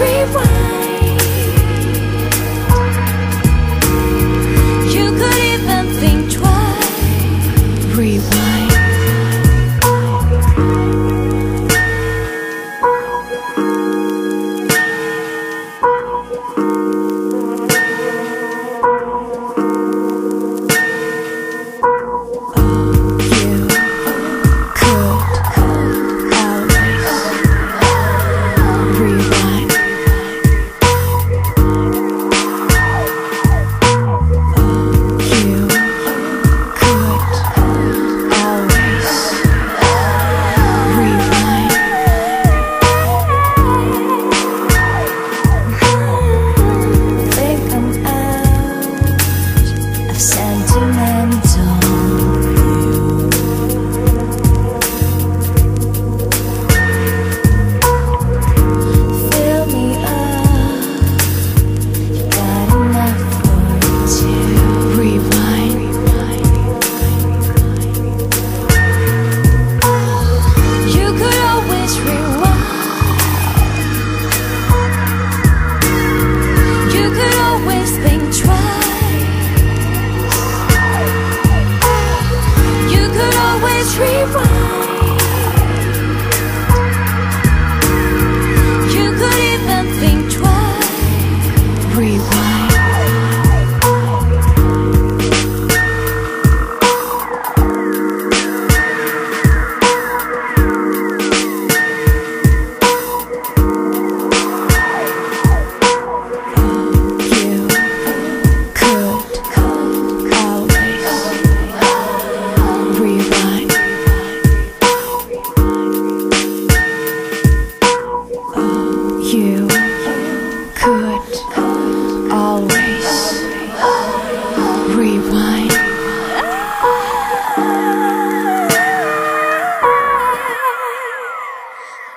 rewind. tree